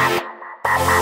Bye.